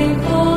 thankful.